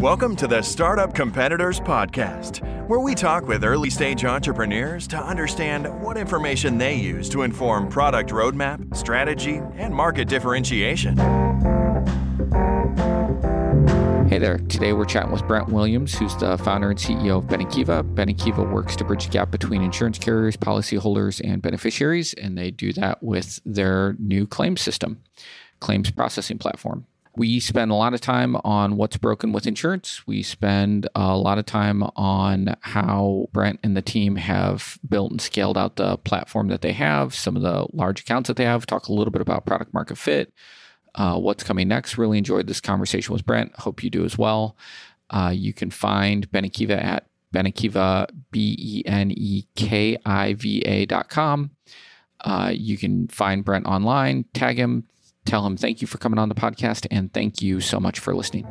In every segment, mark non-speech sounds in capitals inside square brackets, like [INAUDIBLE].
Welcome to the Startup Competitors Podcast, where we talk with early stage entrepreneurs to understand what information they use to inform product roadmap, strategy, and market differentiation. Hey there. Today we're chatting with Brent Williams, who's the founder and CEO of Benekiva. Benekiva works to bridge the gap between insurance carriers, policyholders, and beneficiaries, and they do that with their new claim system, claims processing platform. We spend a lot of time on what's broken with insurance. We spend a lot of time on how Brent and the team have built and scaled out the platform that they have, some of the large accounts that they have, talk a little bit about product market fit, uh, what's coming next. Really enjoyed this conversation with Brent. Hope you do as well. Uh, you can find Benekiva at Benekiva, B E N E K I V A dot com. Uh, you can find Brent online, tag him, tell him thank you for coming on the podcast and thank you so much for listening.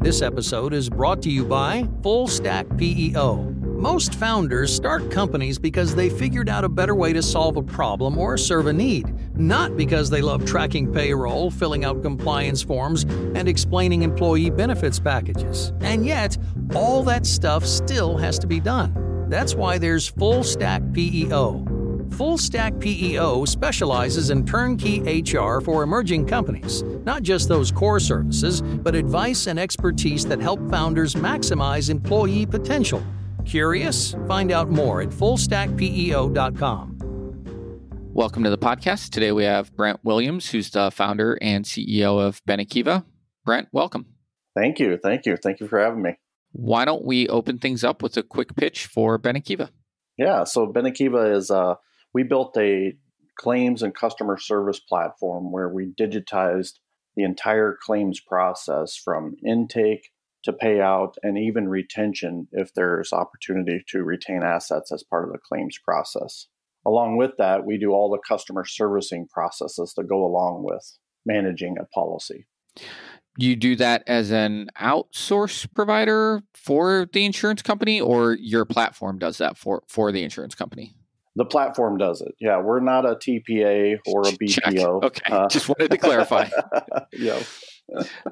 This episode is brought to you by Full Stack PEO. Most founders start companies because they figured out a better way to solve a problem or serve a need, not because they love tracking payroll, filling out compliance forms, and explaining employee benefits packages. And yet, all that stuff still has to be done. That's why there's Full Stack PEO. Full Stack PEO specializes in turnkey HR for emerging companies, not just those core services, but advice and expertise that help founders maximize employee potential. Curious? Find out more at fullstackpeo.com. Welcome to the podcast. Today we have Brent Williams, who's the founder and CEO of Benekiva. Brent, welcome. Thank you. Thank you. Thank you for having me. Why don't we open things up with a quick pitch for Benekiva? Yeah, so Benekiva is a we built a claims and customer service platform where we digitized the entire claims process from intake to payout and even retention if there's opportunity to retain assets as part of the claims process. Along with that, we do all the customer servicing processes that go along with managing a policy. You do that as an outsource provider for the insurance company or your platform does that for for the insurance company? The platform does it. Yeah, we're not a TPA or a BPO. Check. Okay, uh, just wanted to clarify. [LAUGHS] yeah.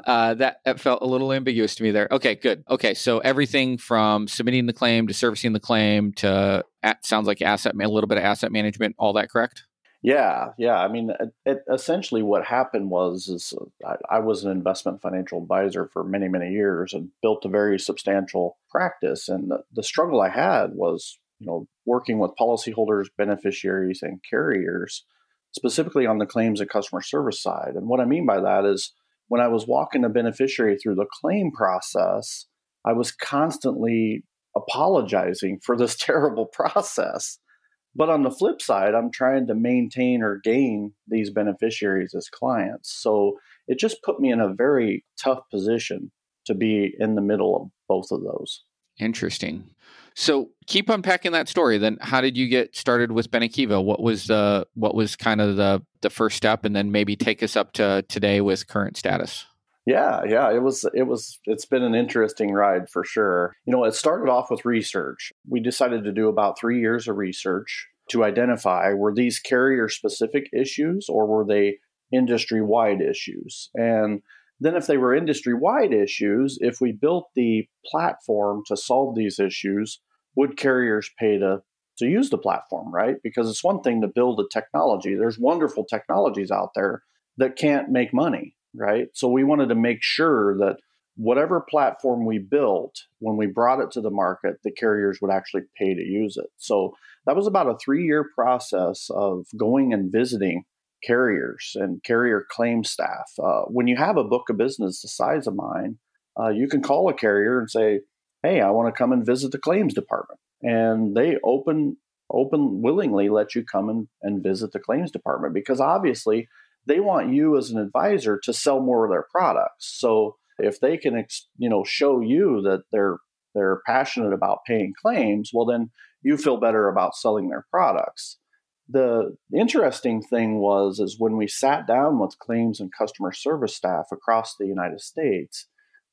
uh, that, that felt a little ambiguous to me there. Okay, good. Okay, so everything from submitting the claim to servicing the claim to at, sounds like asset a little bit of asset management. All that correct? Yeah, yeah. I mean, it, it, essentially, what happened was is uh, I, I, was an investment financial advisor for many, many years and built a very substantial practice. And the, the struggle I had was you know, working with policyholders, beneficiaries, and carriers, specifically on the claims and customer service side. And what I mean by that is when I was walking a beneficiary through the claim process, I was constantly apologizing for this [LAUGHS] terrible process. But on the flip side, I'm trying to maintain or gain these beneficiaries as clients. So it just put me in a very tough position to be in the middle of both of those. Interesting. So keep unpacking that story. Then, how did you get started with Benekiva? What was the what was kind of the the first step, and then maybe take us up to today with current status. Yeah, yeah, it was it was it's been an interesting ride for sure. You know, it started off with research. We decided to do about 3 years of research to identify were these carrier specific issues or were they industry wide issues. And then, if they were industry wide issues, if we built the platform to solve these issues, would carriers pay to, to use the platform, right? Because it's one thing to build a technology. There's wonderful technologies out there that can't make money, right? So we wanted to make sure that whatever platform we built, when we brought it to the market, the carriers would actually pay to use it. So that was about a three year process of going and visiting carriers and carrier claim staff. Uh, when you have a book of business the size of mine, uh, you can call a carrier and say, "Hey, I want to come and visit the claims department," and they open open willingly let you come and, and visit the claims department because obviously they want you as an advisor to sell more of their products. So if they can, you know, show you that they're they're passionate about paying claims, well, then you feel better about selling their products the interesting thing was is when we sat down with claims and customer service staff across the United States,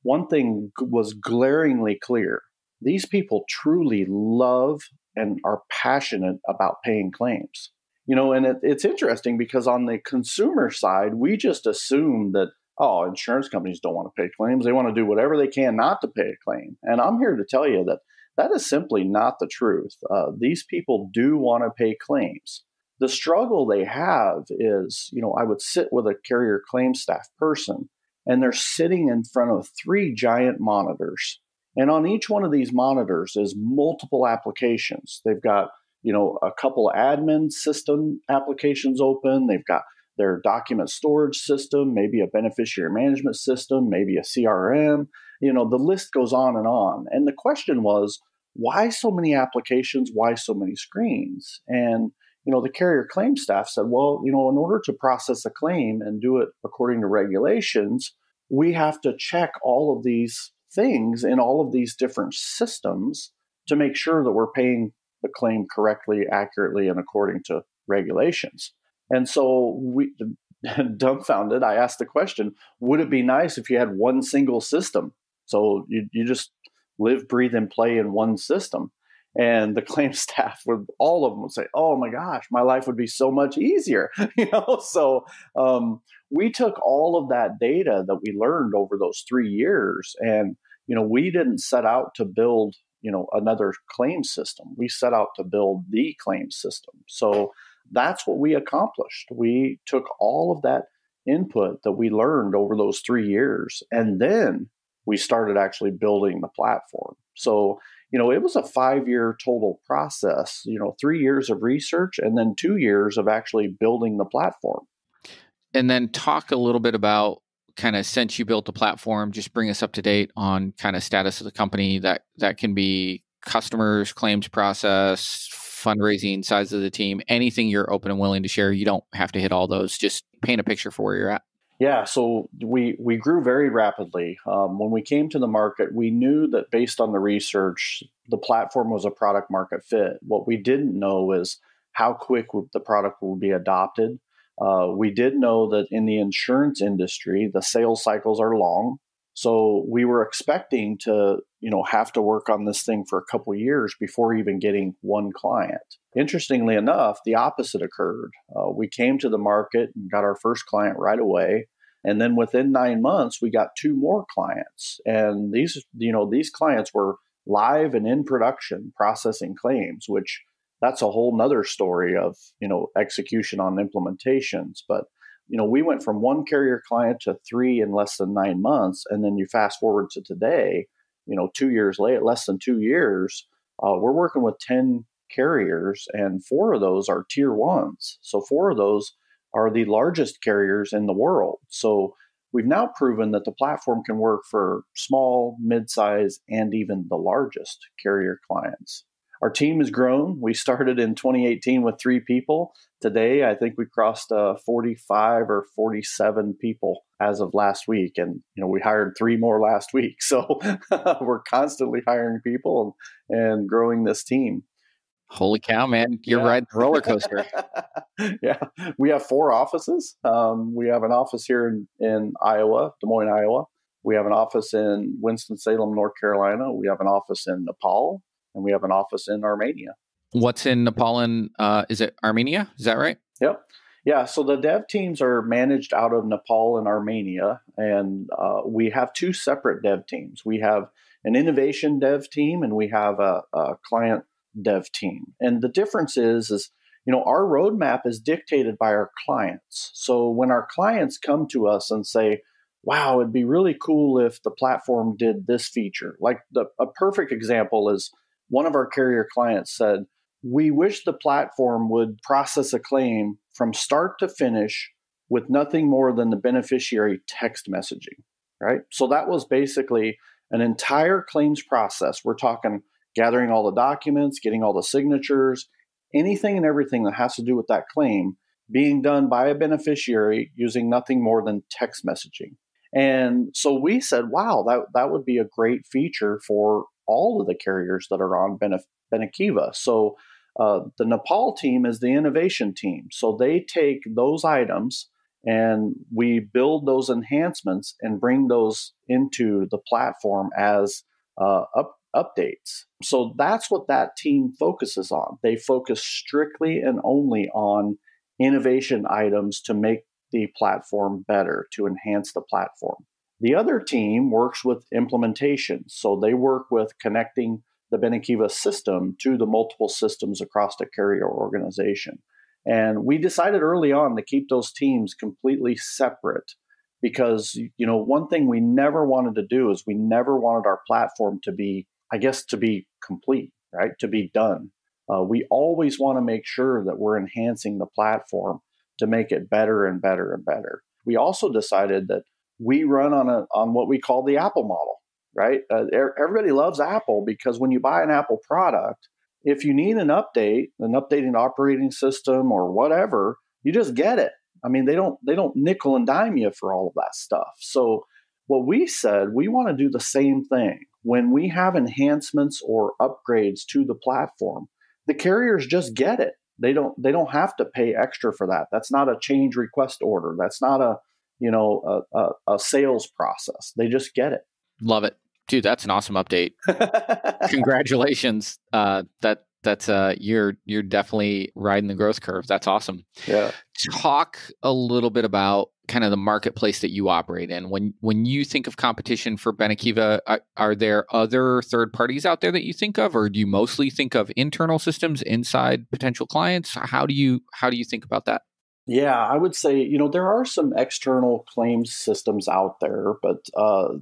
one thing was glaringly clear. These people truly love and are passionate about paying claims. You know, and it, it's interesting because on the consumer side, we just assume that oh, insurance companies don't want to pay claims. They want to do whatever they can not to pay a claim. And I'm here to tell you that that is simply not the truth. Uh, these people do want to pay claims. The struggle they have is, you know, I would sit with a carrier claim staff person and they're sitting in front of three giant monitors. And on each one of these monitors is multiple applications. They've got, you know, a couple admin system applications open. They've got their document storage system, maybe a beneficiary management system, maybe a CRM. You know, the list goes on and on. And the question was, why so many applications? Why so many screens? And you know, the carrier claim staff said, well, you know, in order to process a claim and do it according to regulations, we have to check all of these things in all of these different systems to make sure that we're paying the claim correctly, accurately, and according to regulations. And so we [LAUGHS] dumbfounded, I asked the question, would it be nice if you had one single system? So you, you just live, breathe, and play in one system. And the claim [LAUGHS] staff would all of them would say, "Oh my gosh, my life would be so much easier." [LAUGHS] you know, so um, we took all of that data that we learned over those three years, and you know, we didn't set out to build you know another claim system. We set out to build the claim system. So that's what we accomplished. We took all of that input that we learned over those three years, and then we started actually building the platform. So, you know, it was a five year total process, you know, three years of research and then two years of actually building the platform. And then talk a little bit about kind of since you built the platform, just bring us up to date on kind of status of the company that that can be customers, claims process, fundraising, size of the team, anything you're open and willing to share. You don't have to hit all those. Just paint a picture for where you're at. Yeah, so we we grew very rapidly. Um, when we came to the market, we knew that based on the research, the platform was a product market fit. What we didn't know is how quick the product would be adopted. Uh, we did know that in the insurance industry, the sales cycles are long. So we were expecting to, you know, have to work on this thing for a couple years before even getting one client. Interestingly enough, the opposite occurred. Uh, we came to the market and got our first client right away, and then within nine months, we got two more clients. And these, you know, these clients were live and in production processing claims, which that's a whole nother story of you know execution on implementations. But you know, we went from one carrier client to three in less than nine months, and then you fast forward to today, you know, two years later, less than two years, uh, we're working with ten carriers, and four of those are tier ones. So four of those are the largest carriers in the world. So we've now proven that the platform can work for small, mid-size, and even the largest carrier clients. Our team has grown. We started in 2018 with three people. Today, I think we crossed uh, 45 or 47 people as of last week, and you know we hired three more last week. So [LAUGHS] we're constantly hiring people and, growing this team. Holy cow, man! You're yeah. riding the roller coaster. [LAUGHS] yeah, we have four offices. Um, we have an office here in, in Iowa, Des Moines, Iowa. We have an office in Winston Salem, North Carolina. We have an office in Nepal, and we have an office in Armenia. What's in Nepal and uh, is it Armenia? Is that right? Yep. Yeah, so the dev teams are managed out of Nepal and Armenia, and uh, we have two separate dev teams. We have an innovation dev team, and we have a, a client dev team. And the difference is, is you know, our roadmap is dictated by our clients. So when our clients come to us and say, "Wow, it'd be really cool if the platform did this feature," like the, a perfect example is one of our carrier clients said, We wish the platform would process a claim from start to finish with nothing more than the beneficiary text messaging, right? So that was basically an entire claims process. We're talking gathering all the documents, getting all the signatures, anything and everything that has to do with that claim being done by a beneficiary using nothing more than text messaging. And so we said, wow, that, that would be a great feature for all of the carriers that are on Benekiva. So uh, the Nepal team is the innovation team. So they take those items and we build those enhancements and bring those into the platform as uh, up, updates. So that's what that team focuses on. They focus strictly and only on innovation items to make the platform better, to enhance the platform. The other team works with implementation. So they work with connecting the Benekiva system to the multiple systems across the carrier organization. And we decided early on to keep those teams completely separate because, you know, one thing we never wanted to do is we never wanted our platform to be, I guess, to be complete, right? To be done. Uh, we always want to make sure that we're enhancing the platform to make it better and better and better. We also decided that we run on a on what we call the Apple model, right? Uh, everybody loves Apple because when you buy an Apple product, if you need an update, an updating operating system or whatever, you just get it. I mean, they don't they don't nickel and dime you for all of that stuff. So what we said, we want to do the same thing. When we have enhancements or upgrades to the platform, the carriers just get it. They don't they don't have to pay extra for that. That's not a change request order. That's not a you know a, a, a sales process. They just get it. Love it, dude. That's an awesome update. [LAUGHS] Congratulations. Uh, that that's uh you're you're definitely riding the growth curve. That's awesome. Yeah. Talk a little bit about kind of the marketplace that you operate in. When when you think of competition for Benekiva, are, are there other third parties out there that you think of, or do you mostly think of internal systems inside potential clients? How do you how do you think about that? Yeah, I would say you know there are some external claims systems out there, but uh,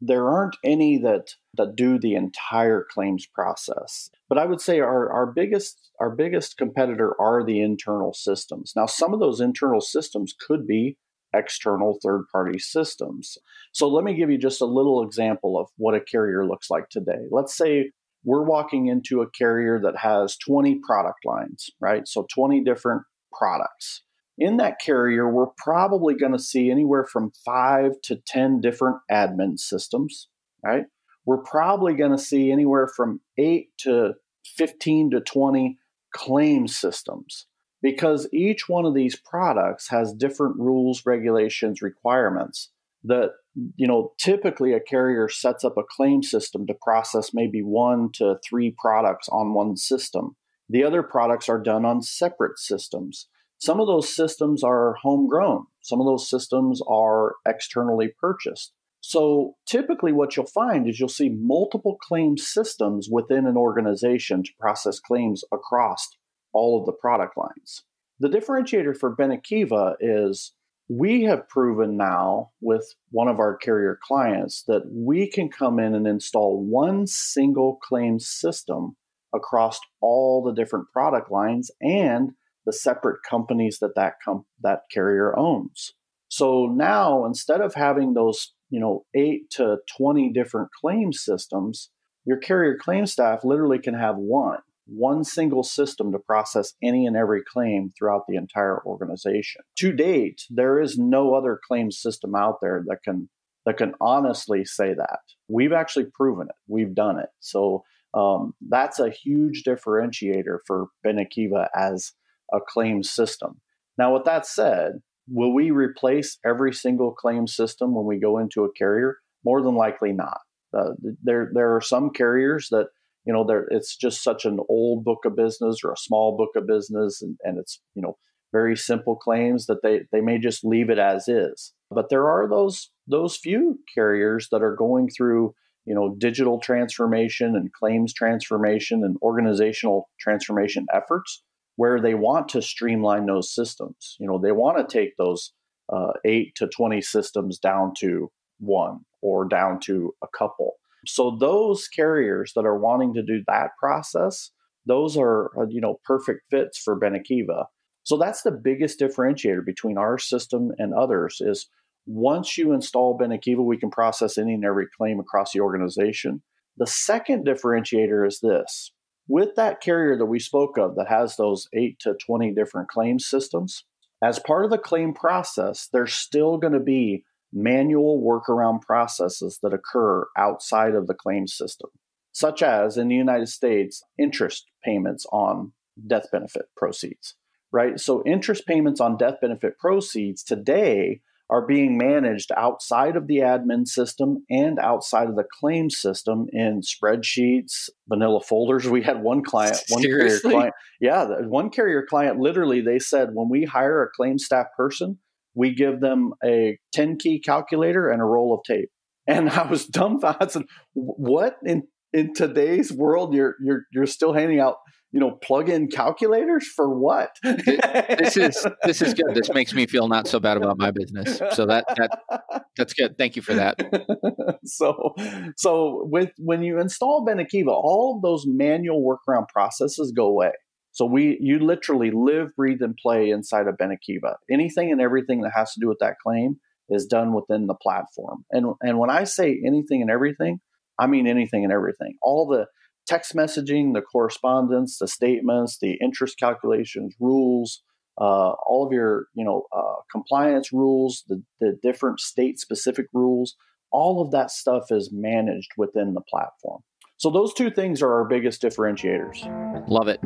there aren't any that that do the entire claims process. But I would say our, our biggest our biggest competitor are the internal systems. Now, some of those internal systems could be external third party systems. So let me give you just a little example of what a carrier looks like today. Let's say we're walking into a carrier that has 20 product lines, right? So 20 different products in that carrier, we're probably going to see anywhere from five to 10 different admin systems, right? We're probably going to see anywhere from eight to 15 to 20 claim systems because each one of these products has different rules, regulations, requirements that you know typically a carrier sets up a claim system to process maybe one to three products on one system the other products are done on separate systems some of those systems are homegrown, some of those systems are externally purchased. So typically, what you'll find is you'll see multiple claim systems within an organization to process claims across all of the product lines. The differentiator for Benekiva is we have proven now with one of our carrier clients that we can come in and install one single claim system across all the different product lines and the separate companies that that that carrier owns. So now instead of having those, you know, 8 to 20 different claim systems, your carrier claim staff literally can have one, one single system to process any and every claim throughout the entire organization. To date, there is no other claim system out there that can that can honestly say that. We've actually proven it. We've done it. So um, that's a huge differentiator for Benekiva as a claim system. Now, with that said, will we replace every single claim system when we go into a carrier? More than likely not. Uh, there, there are some carriers that you know it's just such an old book of business or a small book of business, and, and it's you know very simple claims that they they may just leave it as is. But there are those those few carriers that are going through you know digital transformation and claims transformation and organizational transformation efforts where they want to streamline those systems. You know, they want to take those uh, eight to 20 systems down to one or down to a couple. So those carriers that are wanting to do that process, those are, uh, you know, perfect fits for Benekiva. So that's the biggest differentiator between our system and others is once you install Benekiva, we can process any and every claim across the organization. The second differentiator is this with that carrier that we spoke of that has those 8 to 20 different claim systems, as part of the claim process, there's still going to be manual workaround processes that occur outside of the claim system, such as in the United States, interest payments on death benefit proceeds, right? So, interest payments on death benefit proceeds today are being managed outside of the admin system and outside of the claim system in spreadsheets, vanilla folders. We had one client, [LAUGHS] one Seriously? carrier client. Yeah, one carrier client literally they said when we hire a claims staff person, we give them a 10 key calculator and a roll of tape. And I was dumbfounded. "What in in today's world you're you're you're still handing out you know plug-in calculators for what? This is this is good. This makes me feel not so bad about my business. So that that that's good. Thank you for that. [LAUGHS] So so with when you install benekiva all of those manual workaround processes go away. So we you literally live breathe and play inside of benekiva anything and everything that has to do with that claim is done within the platform. And and when i say anything and everything i mean anything and everything. All the text messaging, the correspondence, the statements, the interest calculations, rules, uh, all of your you know uh, compliance rules, the, the different state specific rules, all of that stuff is managed within the platform. So those two things are our biggest differentiators. Love it.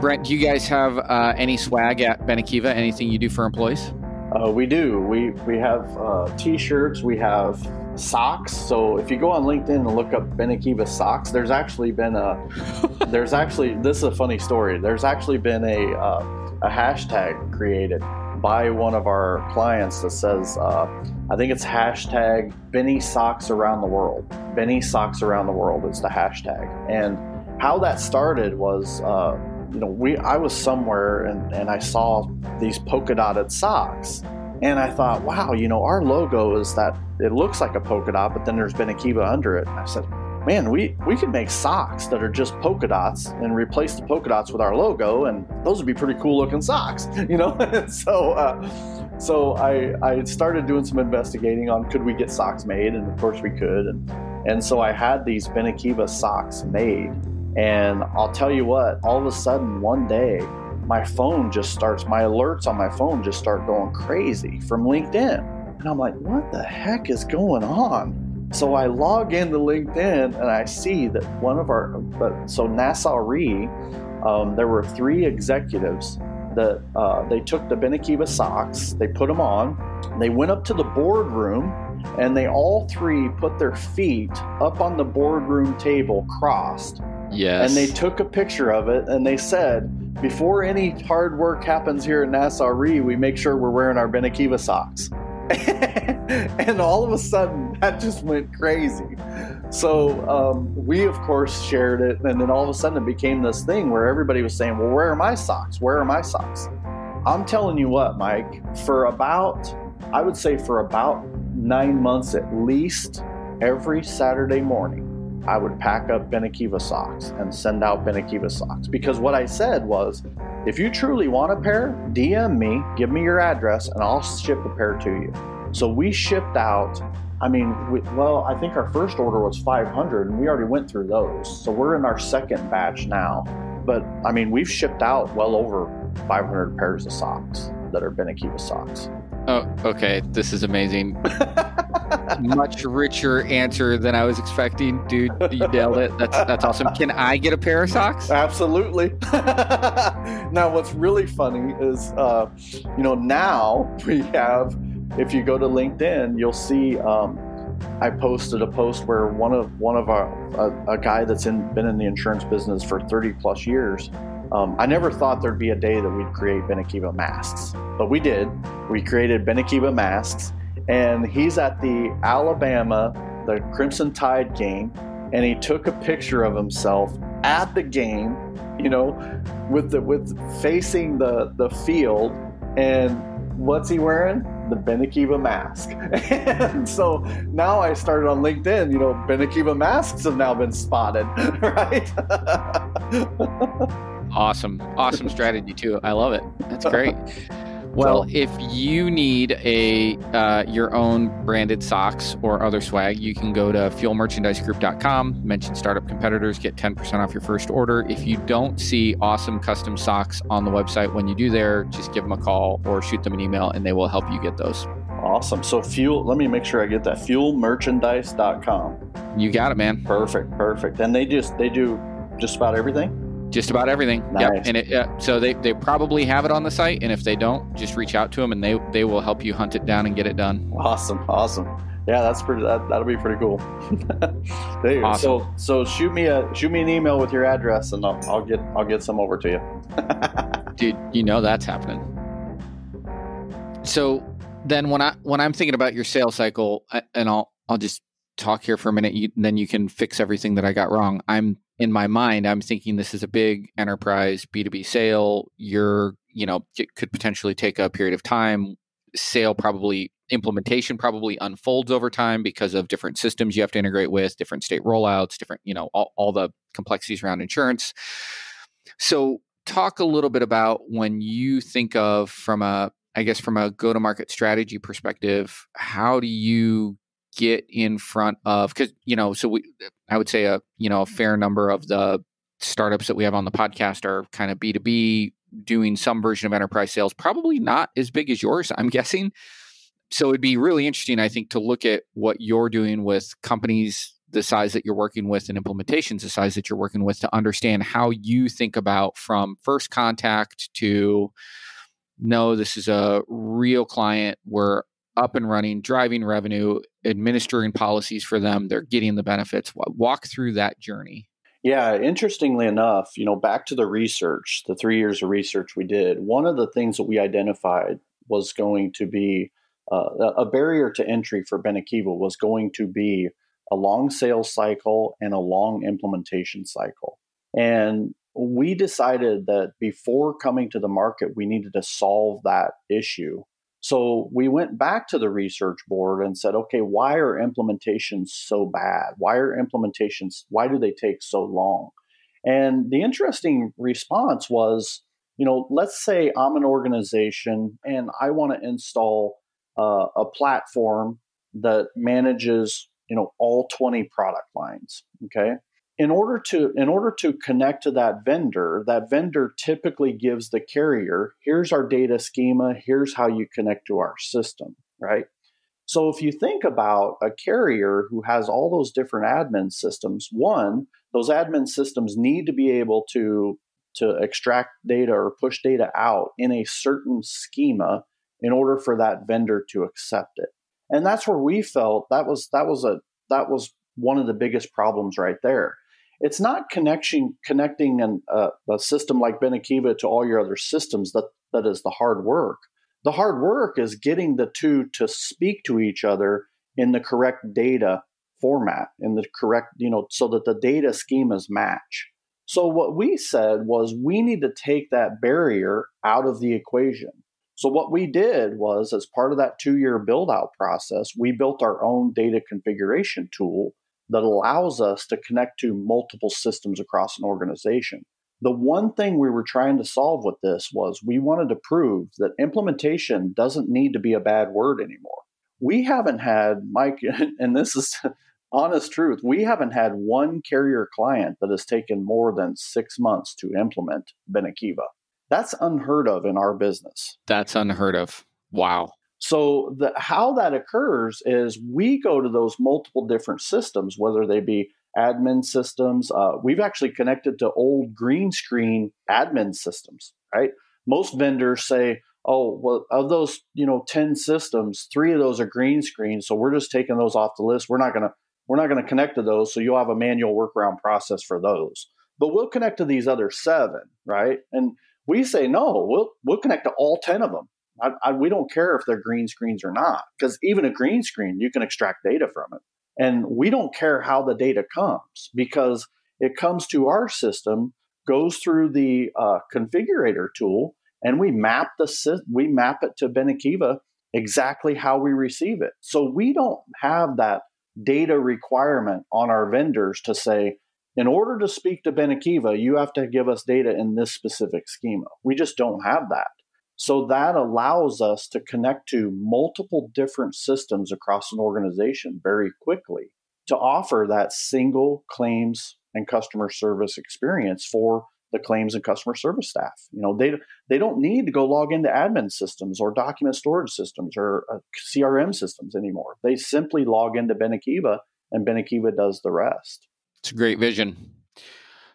Brent, do you guys have uh, any swag at Benekiva? Anything you do for employees? Uh, we do. We we have uh, t-shirts. We have socks. So if you go on LinkedIn and look up Benekiva socks, there's actually been a [LAUGHS] there's actually this is a funny story. There's actually been a uh, a hashtag created by one of our clients that says uh, I think it's hashtag Benny socks around the world. Benny socks around the world is the hashtag. And how that started was. You know, we I was somewhere and, and I saw these polka dotted socks. And I thought, wow, you know, our logo is that it looks like a polka dot, but then there's Benekiva under it. And I said, man, we, we could make socks that are just polka dots and replace the polka dots with our logo, and those would be pretty cool looking socks, [LAUGHS] you know? [LAUGHS] so, uh, so I, I started doing some investigating on could we get socks made, and of course we could. And, and so I had these Benekiva socks made. And I'll tell you what, all of a sudden, one day, my phone just starts, my alerts on my phone just start going crazy from LinkedIn. And I'm like, what the heck is going on? So I log into LinkedIn and I see that one of our, but so Nassau Re, um, there were three executives that uh, they took the Benekiva socks, they put them on, they went up to the boardroom, and they all three put their feet up on the boardroom table crossed Yes. and they took a picture of it and they said, before any hard work happens here at Nassau Re, we make sure we're wearing our Benekiva socks. [LAUGHS] and all of a sudden, that just went crazy. So um, we, of course, shared it. And then all of a sudden, it became this thing where everybody was saying, well, where are my socks? Where are my socks? I'm telling you what, Mike, for about, I would say for about nine months at least, every Saturday morning, I would pack up Benekiva socks and send out Benekiva socks. Because what I said was, if you truly want a pair, DM me, give me your address, and I'll ship a pair to you. So we shipped out, I mean, we, well, I think our first order was 500, and we already went through those. So we're in our second batch now. But I mean, we've shipped out well over 500 pairs of socks that are Benekiva socks. Oh, okay. This is amazing. Much richer answer than I was expecting, dude. You nailed it. That's that's awesome. Can I get a pair of socks? Absolutely. [LAUGHS] now, what's really funny is, uh, you know, now [LAUGHS] we have, if you go to LinkedIn, you'll see um, I posted a post where one of one of our a, a guy that's in, been in the insurance business for 30 plus years. Um, I never thought there'd be a day that we'd create Benekiva masks, but we did. We created Benekiva masks, and he's at the Alabama, the Crimson Tide game, and he took a picture of himself at the game, you know, with the with facing the the field, and what's he wearing? The Benekiva mask. [LAUGHS] and so now I started on LinkedIn, you know, Benekiva masks have now been spotted, [LAUGHS] right? [LAUGHS] Awesome. Awesome strategy too. I love it. That's [LAUGHS] great. Well, So- if you need a uh, your own branded socks or other swag, you can go to fuelmerchandisegroup.com, mention startup competitors, get 10% off your first order. If you don't see awesome custom socks on the website when you do there, just give them a call or shoot them an email and they will help you get those. awesome. So fuel, let me make sure I get that fuelmerchandise.com. You got it, man. Perfect, perfect. And they just they do just about everything. Just about everything. Nice. Yep. And it, uh, so they, they probably have it on the site. And if they don't, just reach out to them and they, they will help you hunt it down and get it done. Awesome. Awesome. Yeah, that's pretty. That, that'll be pretty cool. [LAUGHS] there you go. Awesome. So, so shoot me a shoot me an email with your address, and I'll, I'll get I'll get some over to you. [LAUGHS] Dude, you know that's happening. So then when I when I'm thinking about your sales cycle, and I'll I'll just talk here for a minute. You, then you can fix everything that I got wrong. I'm in my mind. I'm thinking this is a big enterprise B2B sale. You're you know it could potentially take a period of time. Sale probably implementation probably unfolds over time because of different systems you have to integrate with, different state rollouts, different you know all, all the complexities around insurance. So talk a little bit about when you think of from a I guess from a go to market strategy perspective, how do you get in front of because you know so we I would say a you know a fair number of the startups that we have on the podcast are kind of B2B doing some version of enterprise sales, probably not as big as yours, I'm [LAUGHS] guessing. So it'd be really interesting, I think, to look at what you're doing with companies the size that you're working with and implementations the size that you're working with to understand how you think about from first contact to no, this is a real client. We're up and running, driving revenue, administering policies for them. They're getting the benefits. Walk through that journey. Yeah, interestingly enough, you know, back to the research, the three years of research we did, one of the things that we identified was going to be uh, a barrier to entry for Benekiva was going to be a long sales cycle and a long implementation cycle. And we decided that before coming to the market, we needed to solve that issue. So we went back to the research board and said, okay, why are implementations so bad? Why are implementations, why do they take so long? And the interesting response was, you know, let's say I'm an organization and I want to install uh, a platform that manages, you know, all 20 product lines. Okay in order to in order to connect to that vendor that vendor typically gives the carrier here's our data schema here's how you connect to our system right? So if you think about a carrier who has all those different admin systems one those admin systems need to be able to to extract data or push data out in a certain schema in order for that vendor to accept it. And that's where we felt that was that was a that was one of the biggest problems right there it's not connection connecting an, uh, a system like Benekiva to all your other systems that that is the hard work. The hard work is getting the two to speak to each other in the correct data format, in the correct, you know, so that the data schemas match. So what we said was we need to take that barrier out of the equation. So what we did was as part of that 2-year build out process, we built our own data configuration tool that allows us to connect to multiple systems across an organization. The one thing we were trying to solve with this was we wanted to prove that implementation doesn't need to be a bad word anymore. We haven't had, Mike, [LAUGHS] and this is [LAUGHS] honest truth, we haven't had one carrier client that has taken more than six months to implement Benekiva. That's unheard of in our business. That's unheard of. Wow. So the, how that occurs is we go to those multiple different systems, whether they be admin systems. Uh, we've actually connected to old green screen admin systems, right? Most vendors say, "Oh, well, of those, you know, ten systems, three of those are green screen, so we're just taking those off the list. We're not gonna we're not gonna connect to those, so you'll have a manual workaround process for those. But we'll connect to these other seven, right? And we say no, we'll we'll connect to all ten of them I, I, we don't care if they're green screens or not, because even a green screen, you can extract data from it. And we don't care how the data comes because it comes to our system, goes through the uh, configurator tool, and we map the we map it to Benekiva exactly how we receive it. So we don't have that data requirement on our vendors to say, in order to speak to Benekiva, you have to give us data in this specific schema. We just don't have that. So that allows us to connect to multiple different systems across an organization very quickly to offer that single claims and customer service experience for the claims and customer service staff. You know, they they don't need to go log into admin systems or document storage systems or uh, CRM systems anymore. They simply log into Benekiva and Benekiva does the rest. It's a great vision.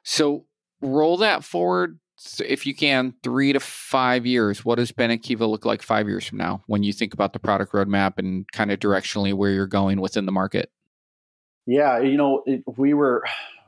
So roll that forward if you can, three to five years, what does Benekiva look like five years from now when you think about the product roadmap and kind of directionally where you're going within the market? Yeah, you know, it, we were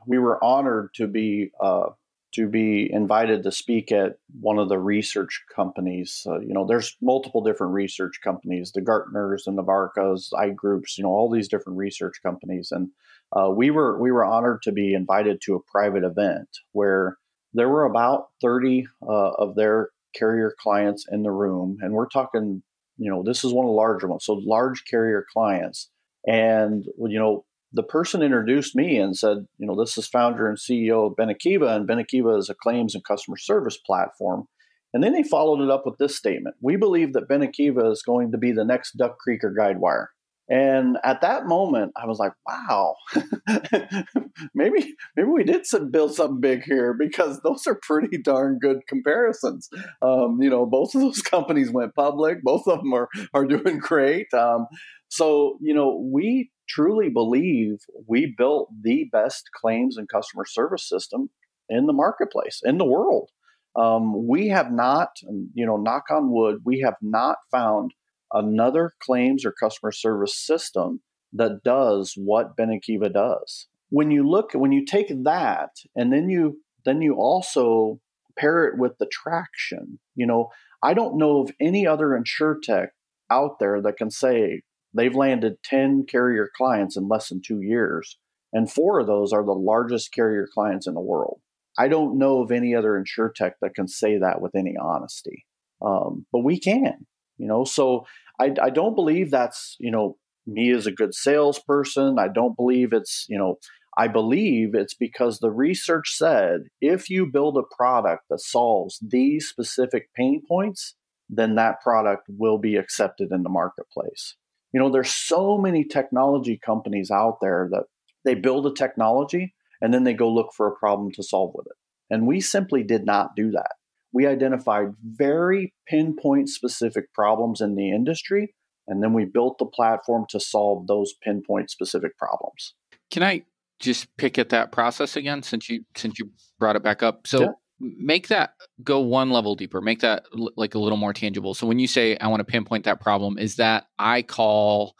we were honored to be uh, to be invited to speak at one of the research companies. Uh, you know, there's multiple different research companies, the Gartners and the Varkas, iGroups, you know, all these different research companies, and uh, we were we were honored to be invited to a private event where there were about 30 uh, of their carrier clients in the room. And we're talking, you know, this is one of the larger ones. So large carrier clients. And, you know, the person introduced me and said, you know, this is founder and CEO of Benekiva, and Benekiva is a claims and customer service platform. And then they followed it up with this statement We believe that Benekiva is going to be the next Duck Creek or Guidewire. And at that moment, I was like, "Wow, [LAUGHS] maybe maybe we did some, build something big here because those are pretty darn good comparisons." Um, you know, both of those [LAUGHS] companies went public. Both of them are are doing great. Um, so you know, we truly believe we built the best claims and customer service system in the marketplace in the world. Um, we have not, you know, knock on wood, we have not found another claims or customer service system that does what Benekiva does. When you look, when you take that and then you then you also pair it with the traction. You know, I don't know of any other insure tech out there that can say they've landed 10 carrier clients in less than two years, and four of those are the largest carrier clients in the world. I don't know of any other insure tech that can say that with any honesty, um, but we can. You know, so I, I don't believe that's you know me as a good salesperson. I don't believe it's you know I believe it's because the research said if you build a product that solves these specific pain points, then that product will be accepted in the marketplace. You know, there's so many technology companies out there that they build a technology and then they go look for a problem to solve with it. And we simply did not do that we identified very pinpoint specific problems in the industry, and then we built the platform to solve those pinpoint specific problems. Can I just pick at that process again since you since you brought it back up? So yeah. make that go one level deeper, make that l- like a little more tangible. So when you say I want to pinpoint that problem, is that I call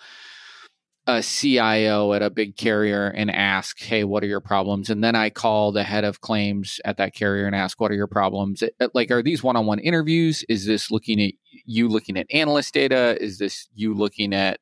a CIO at a big carrier and ask, "Hey, what are your problems?" And then I call the head of claims at that carrier and ask, "What are your problems?" Like, are these one-on-one interviews? Is this looking at you looking at analyst data? Is this you looking at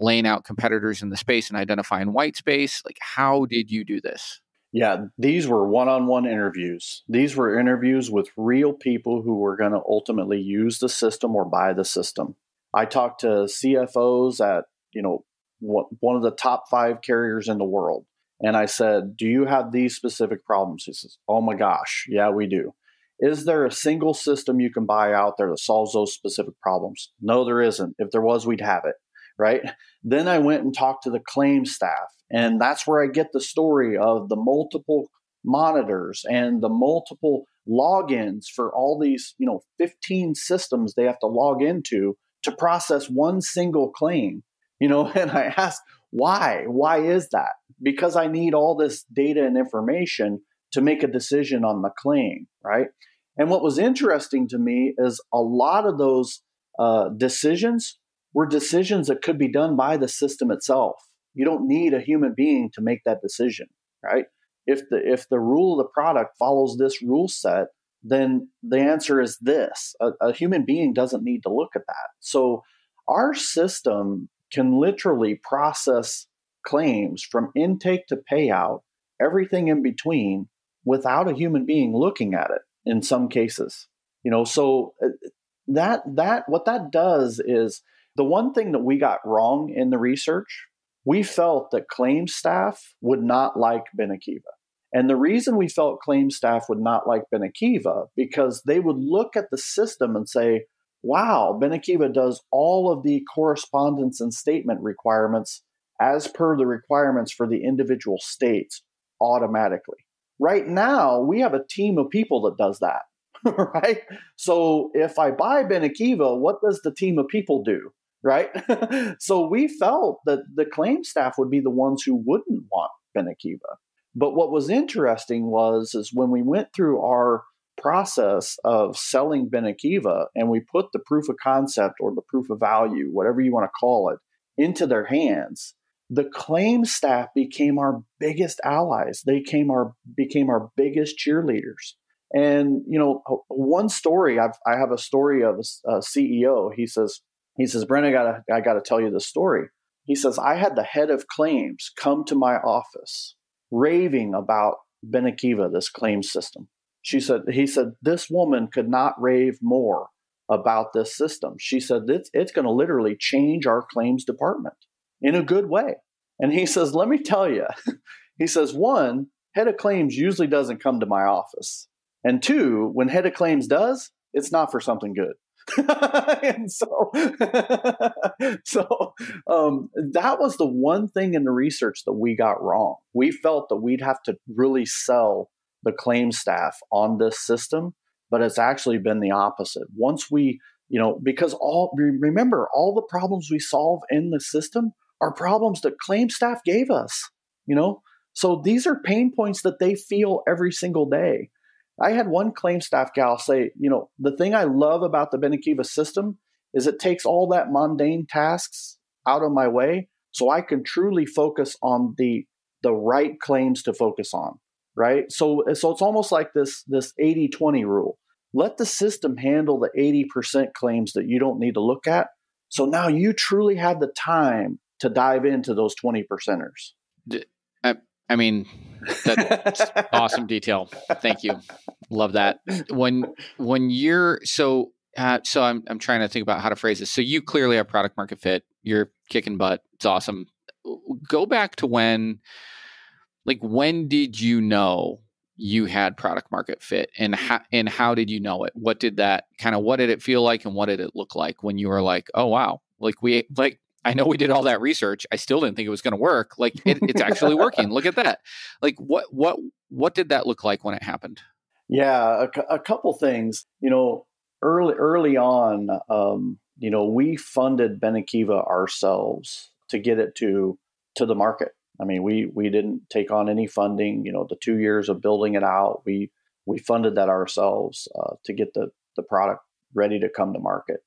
laying out competitors in the space and identifying white space? Like, how did you do this? Yeah, these were one-on-one interviews. These were interviews with real people who were going to ultimately use the system or buy the system. I talked to CFOs at you know one of the top five carriers in the world. And I said, Do you have these specific problems? He says, Oh my gosh, yeah, we do. Is there a single system you can buy out there that solves those specific problems? No, there isn't. If there was, we'd have it. Right. Then I went and talked to the claim staff. And that's where I get the story of the multiple monitors and the multiple logins for all these, you know, 15 systems they have to log into to process one single claim you know [LAUGHS] and i ask why? Why is that? Because i need all this data and information to make a decision on the claim right? And what was interesting to me is a lot of those uh, decisions were decisions that could be done by the system itself. You don't need a human being to make that decision right? If the if the rule of the product follows this rule set then the answer is this. A, a human being doesn't need to look at that. So our system can literally process claims from intake to payout, everything in between, without a human being looking at it in some cases. You know, so uh, that that what that does is the one thing that we got wrong in the research, we felt that claim staff would not like Benekiva. And the reason we felt claim staff would not like Benekiva because they would look at the system and say, wow, Benekiva does all of the correspondence and statement requirements as per the requirements for the individual states automatically. Right now, we have a team of people that does that, [LAUGHS] right? So if I buy Benekiva, what does the team of people do? Right. [LAUGHS] so we felt that the claim staff would be the ones who wouldn't want Benekiva. But what was interesting was is when we went through our process of selling Benekiva and we put the proof of concept or the proof of value, whatever you want to call it, into their hands, the claim staff became our biggest allies. They came our became our biggest cheerleaders. And you know, one story I've, I have a story of a, a CEO. He says, he says, Brent, I gotta I gotta tell you this story. He says, I had the head of claims come to my office raving about Benekiva, this claim system. She said, he said, this woman could not rave more about this system. She said, it's, it's going to literally change our claims department in a good way. And he says, let me tell you, [LAUGHS] he says, one, head of claims usually doesn't come to my office. And two, when head of claims does, it's not for something good. [LAUGHS] and so, [LAUGHS] so um, that was the one thing in the research that we got wrong. We felt that we'd have to really sell the claim staff on this system, but it's actually been the opposite. Once we, you know, because all remember all the problems we solve in the system are problems that claim staff gave us, you know. So these are pain points that they feel every single day. I had one claim staff gal say, you know, the thing I love about the Benekiva system is it takes all that mundane tasks out of my way so I can truly focus on the the right claims to focus on, right? So so it's almost like this this 80/20 rule. Let the system handle the 80% claims that you don't need to look at. So now you truly have the time to dive into those 20 percenters. I mean, that's [LAUGHS] awesome detail. Thank you. Love that. When when you're so uh, so I'm I'm trying to think about how to phrase this. So you clearly have product market fit. You're kicking butt. It's awesome. Go back to when like when did you know you had product market fit and how and how did you know it? What did that kind of what did it feel like and what did it look like when you were like, "Oh wow, like we like I know we did all that research. I still didn't think it was going to work. Like it, it's actually [LAUGHS] working. Look at that. Like what what what did that look like when it happened? Yeah, a, a couple things. You know, early early on, um, you know, we funded Benekiva ourselves to get it to to the market. I mean, we we didn't take on any funding. You know, the two years of building it out, we we funded that ourselves uh, to get the the product ready to come to market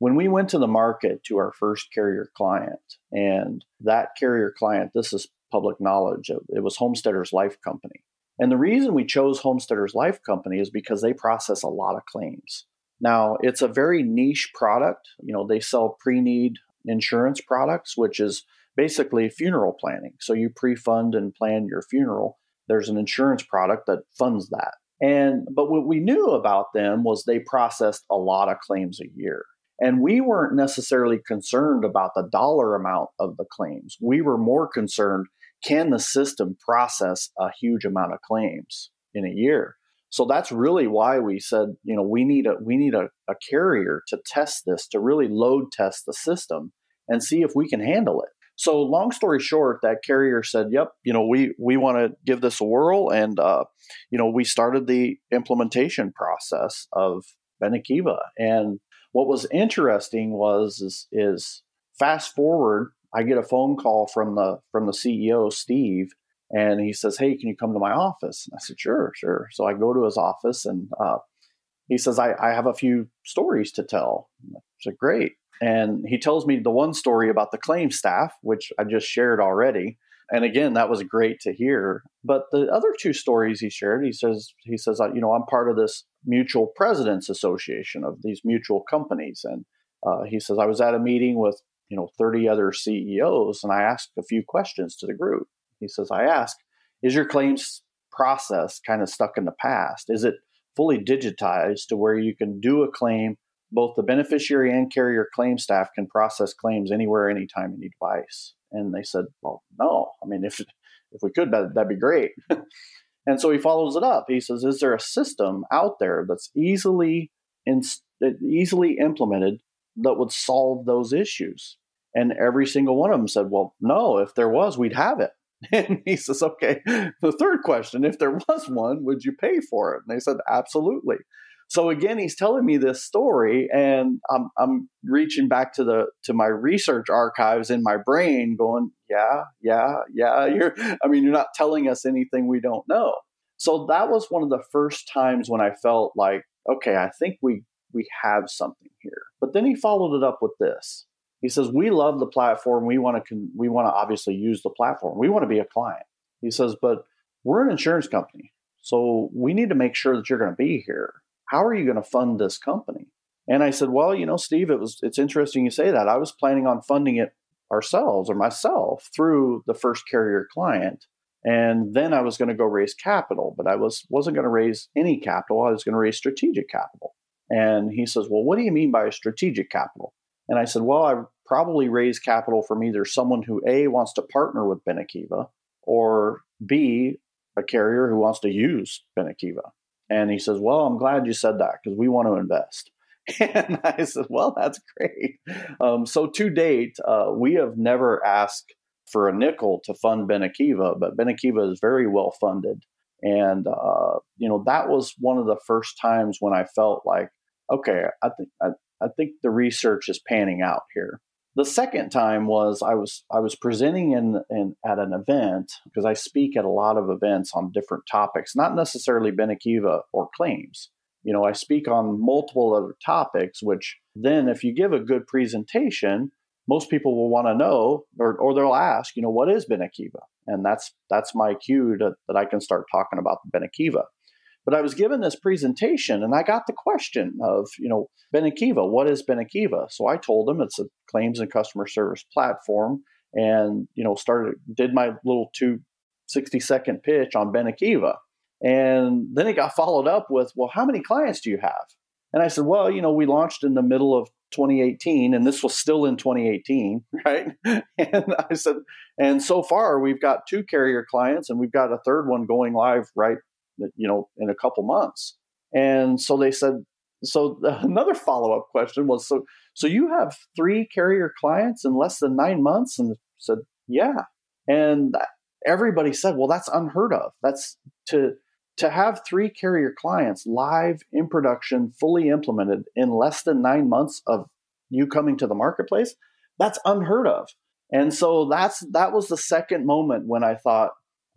when we went to the market to our first carrier client, and that carrier client, this is public knowledge, it was Homesteaders Life Company. And the reason we chose Homesteaders Life Company is because they process a lot of claims. Now, it's a very niche product. You know, they sell pre need insurance products, which is basically funeral planning. So you pre fund and plan your funeral. There's an insurance product that funds that. And but what we knew about them was they processed a lot of claims a year. And we weren't necessarily concerned about the dollar amount of the claims. We were more concerned can the system process a huge amount of claims in a year? So that's really why we said, you know, we need a we need a, a carrier to test this, to really load test the system and see if we can handle it. So long story short, that carrier said, "Yep, you know, we we want to give this a whirl," and uh, you know, we started the implementation process of Benekiva, and what was interesting was is, is fast forward, I get a phone call from the from the CEO Steve, and he says, "Hey, can you come to my office?" And I said, "Sure, sure." So I go to his office, and uh, he says, I, "I have a few stories to tell." I said, "Great." And he tells me the one story about the claim staff, which I just shared already. And again, that was great to hear. But the other two stories he shared, he says, he says, you know, I'm part of this mutual presidents association of these mutual companies. And uh, he says, I was at a meeting with, you know, 30 other CEOs and I asked a few questions to the group. He says, I asked, is your claims process kind of stuck in the past? Is it fully digitized to where you can do a claim? Both the beneficiary and carrier claim staff can process claims anywhere, anytime, any device. And they said, well, no. I mean, if if we could, that, that'd be great. [LAUGHS] And so he follows it up. He says, "Is there a system out there that's easily in, easily implemented that would solve those issues?" And every single one of them said, "Well, no. If there was, we'd have it." [LAUGHS] And he says, "Okay." The third question: If there was one, would you pay for it? And they said, "Absolutely." so again, he's telling me this story, and I'm I'm reaching back to the to my research archives in my brain, going, yeah, yeah, yeah. You're, I mean, you're not telling us anything we don't know. So that was one of the first times when I felt like, okay, I think we we have something here. But then he followed it up with this. He says, "We love the platform. We want to we want to obviously use the platform. We want to be a client." He says, "But we're an insurance company, so we need to make sure that you're going to be here. How are you going to fund this company?" And I said, "Well, you know, Steve, it was it's interesting you say that. I was planning on funding it ourselves or myself through the first carrier client." And then I was going to go raise capital, but I was wasn't going to raise any capital. I was going to raise strategic capital. And he says, Well, what do you mean by strategic capital? And I said, Well, I probably raise capital from either someone who A wants to partner with Benekiva or B, a carrier who wants to use Benekiva. And he says, Well, I'm glad you said that because we want to invest. [LAUGHS] And I said, Well, that's great. Um, so to date, uh, we have never asked for a nickel to fund Benekiva, but Benekiva is very well funded. And, uh, you know, that was one of the first times when I felt like, okay, I think I think the research is panning out here. The second time was I was I was presenting in, in at an event because I speak at a lot of events on different topics, not necessarily Benekiva or claims. You know, I speak on multiple other topics, which then if you give a good presentation, most people will want to know or, or they'll ask, you know, what is Benekiva? And that's that's my cue to, that I can start talking about the. But I was given this presentation and I got the question of, you know, Benekiva, what is Benekiva? So I told them it's a claims and customer service platform and, you know, started, did my little two 60 second pitch on Benekiva. And then it got followed up with, well, how many clients do you have? And I said, well, you know, we launched in the middle of 2018 and this was still in 2018, [LAUGHS] right? And I said, and so far we've got two carrier clients and we've got a third one going live right you know, in a couple months. And so they said, so [LAUGHS] another follow up question was, so, so you have three carrier clients in less than nine months? And said, yeah. And everybody said, well, that's unheard of. That's to, to have three carrier clients live in production, fully implemented in less than nine months of you coming to the marketplace, that's unheard of. And so that's that was the second moment when I thought,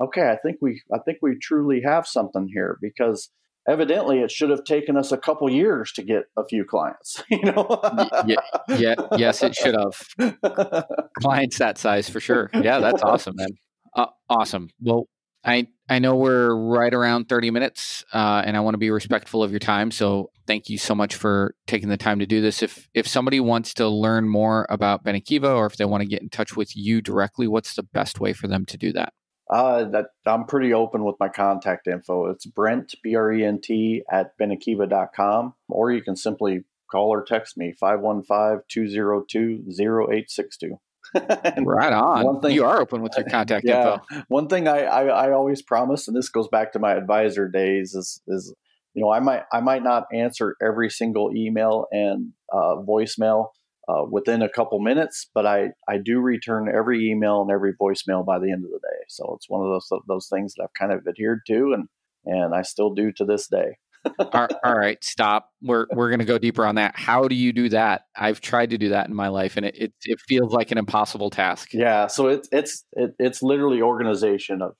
okay, I think we I think we truly have something here because evidently it should have taken us a couple years to get a few clients [LAUGHS] you know? Yeah, yeah yes it should have. [LAUGHS] Clients that size for sure. Yeah that's awesome man. Uh, awesome. Well i i know we're right around 30 minutes uh, and i want to be respectful of your time so thank you so much for taking the time to do this. If if somebody wants to learn more about benekiva or if they want to get in touch with you directly what's the best way for them to do that uh, that I'm pretty open with my contact info. It's Brent, B R E N T, at benekiva.com, or you can simply call or text me 515 202 0862. [LAUGHS] right on. One thing, you are open with your contact yeah, info. One thing I, I, I always promise, and this goes back to my advisor days, is is you know I might I might not answer every single email and uh, voicemail uh, within a couple minutes, but I, I do return every email and every voicemail by the end of the day. So it's one of those those things that I've kind of adhered to, and and I still do to this day. All, all right, stop. We're we're going to go deeper on that. How do you do that? I've tried to do that in my life, and it it, it feels like an impossible task. Yeah, so it's it's it, it's literally organization of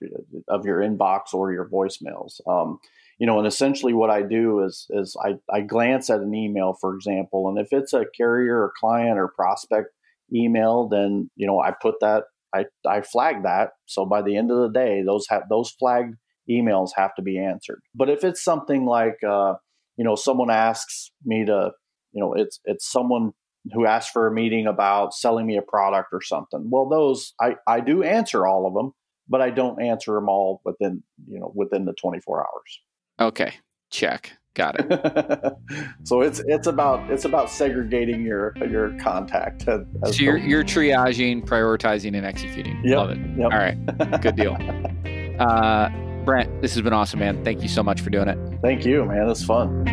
of your inbox or your voicemails. Um, you know, and essentially what I do is is I, I glance at an email, for example, and if it's a carrier or client or prospect email, then you know I put that I, I flag that. So by the end of the day, those have those flagged emails have to be answered. But if it's something like uh, you know someone asks me to you know it's it's someone who asks for a meeting about selling me a product or something. Well, those I, I do answer all of them, but I don't answer them all within you know within the 24 hours. Okay, check. Got it. [LAUGHS] so it's it's about it's about segregating your your contact. so you're you're triaging, prioritizing, and executing. Yep, Love it. Yep. All right, good deal. [LAUGHS] Uh, Brent, this has been awesome, man. Thank you so much for doing it. Thank you, man. It's fun.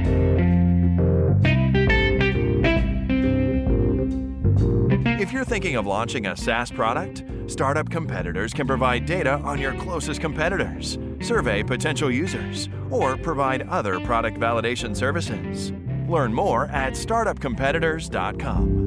If you're thinking of launching a SaaS product, startup competitors can provide data on your closest competitors survey potential users, or provide other product validation services. Learn more at startupcompetitors.com.